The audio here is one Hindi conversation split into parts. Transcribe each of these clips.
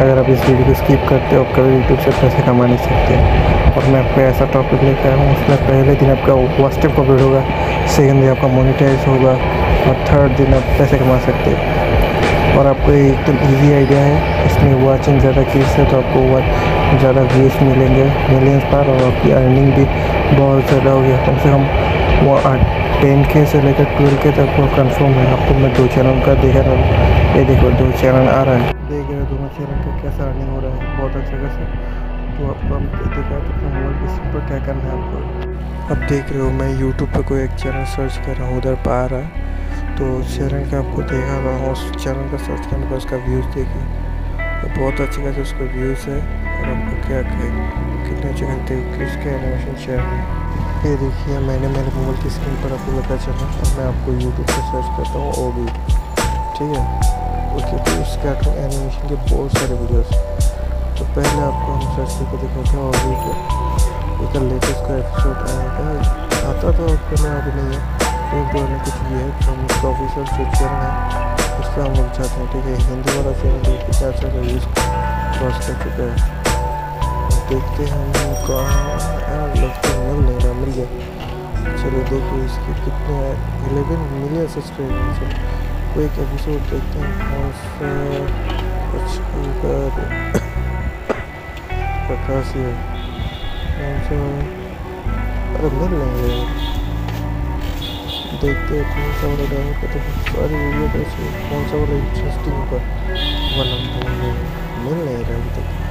अगर आप इस वीडियो को स्किप करते हो कभी यूट्यूब से पैसे कमा नहीं सकते। और मैं आपको ऐसा टॉपिक लेकर आया हूँ, उसमें पहले दिन आपका फ़र्स्ट टाइम कंप्लीट होगा सेकेंड दिन आपका मोनिटाइज होगा, और थर्ड दिन आप पैसे कमा सकते हैं। और आपको एकदम ईजी आइडिया है, इसमें वॉचिंग ज़्यादा केस है तो आपको ज़्यादा व्यूज़ मिलेंगे मिलियंस पर, और आपकी अर्निंग भी बहुत ज़्यादा होगी। कम से कम वो टेन के से लेकर ट्वेल्व के तक वो कंफर्म है आपको मैं दो चैनल का देखा था ये देखो, दो चैनल आ रहा है। देख रहे हो दोनों चैनल का कैसा अर्निंग हो रहा है। बहुत अच्छा कैसे तो आपको हम देखा तो मोबाइल पे पर क्या करना है आपको। अब देख रहे हो, मैं यूट्यूब पर कोई एक चैनल सर्च कर रहा हूँ, उधर पा रहा है। तो चैनल का आपको देखा रहा हूँ, उस चैनल का सर्च करने पर उसका व्यूज़ देखिए। तो बहुत अच्छे खासे उसका व्यूज़ है। और आपको क्या कितने अच्छे घंटे किसके एनिमेशन शेयर है? ये देखिए, मैंने मेरे मोबाइल की स्क्रीन पर आपको पता चला अब मैं आपको यूट्यूब पर सर्च करता हूँ ओ भी। ठीक है? ओके तो इस कार्टून एनिमेशन के बहुत सारे वीडियोस तो पहले आपको हम सर्च करके दिखाते हैं और भी इसका लेटेस्ट का एपिसोड आएगा आता तो आपको मैं अभी नहीं है। एक दो में कुछ भी है। तो हम उसका ऑफिशियल जो चैनल है। उस पर हम लोग जाते हैं, ठीक है? हिंदी वाला चैनल देखिए क्या अच्छा यूज़ क्रॉस कर चुका है। देखते हैं हम कहाँ लगता है मिल नहीं रहा, मिल गया। चलो देखो इसके कितने एलेवन मिलियन सब्सक्राइबर चलो कोई एक एपिसोड देखते हैं। प्रकाश है। अरे, मिल रहा देखते हैं कौन सा वाला डाउनलोड करते हैं। सारी वीडियो कैसे कौन सा वाला इंटरेस्टिंग होगा वाला मिल नहीं रहा अभी तक।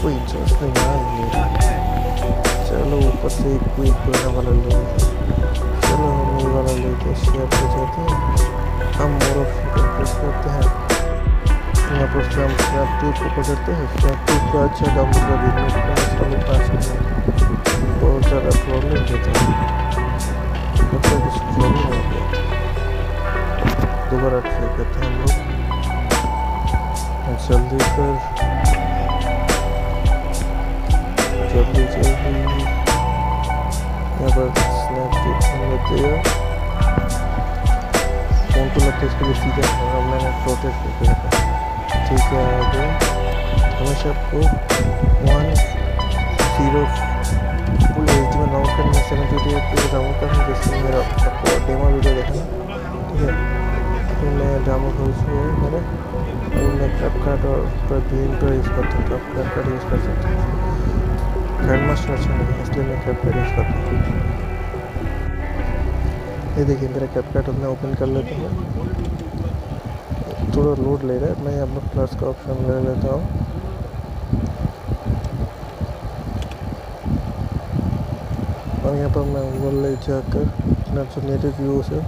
कोई नहीं चलो ऊपर से कोई पुराना वाला ले चलो हम ये वाला लेते शेयर पे जाते हैं हम मोर प्रेस करते हैं यहाँ पर हम स्नैप टूट को पकड़ते हैं स्नैप टूट का अच्छा डाउनलोड कर देते हैं इंस्टॉल पास में बहुत ज़्यादा प्रॉब्लम देता है मतलब कुछ प्रॉब्लम हो गया दोबारा ट्राई करते हैं हम लोग जल्दी कर। जल्दी जल्दी। यहाँ पर स्नैप हैं फ़ोन को लगता है इसके लिए सीधा और मैंने प्रोटेक्ट करके रखा ठीक है, आगे। हमेशा आपको one zero full H D में डाउनलोड करना सेवन एट पे डाउनलोड करना जैसे मेरा आपको डेमो वीडियो देखना। फिर मैं डाउनलोड चुका है मैंने मैं कैपकट और पर पर यूज़ करता हूँ कैपकट यूज़ कर सकते हैं। ग्रैंड मास्टर अच्छा नहीं है, इसलिए मैं कैपकट यूज़ करता हूँ। ये देखिए, मेरा कैपकट अब ओपन कर लेता हूँ। थोड़ा लोड ले रहा है, मैं अपना प्लस का ऑप्शन ले लेता हूँ। और यहाँ पर मैं गूगल ले जाकर, अपना जो नेटिव व्यू से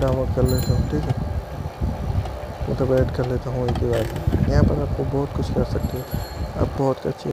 डाउनलोड कर लेता हूँ, ठीक है? मतलब ऐड कर लेता हूँ, एक ही बार यहाँ पर आपको बहुत कुछ कर सकते हैं। आप बहुत अच्छी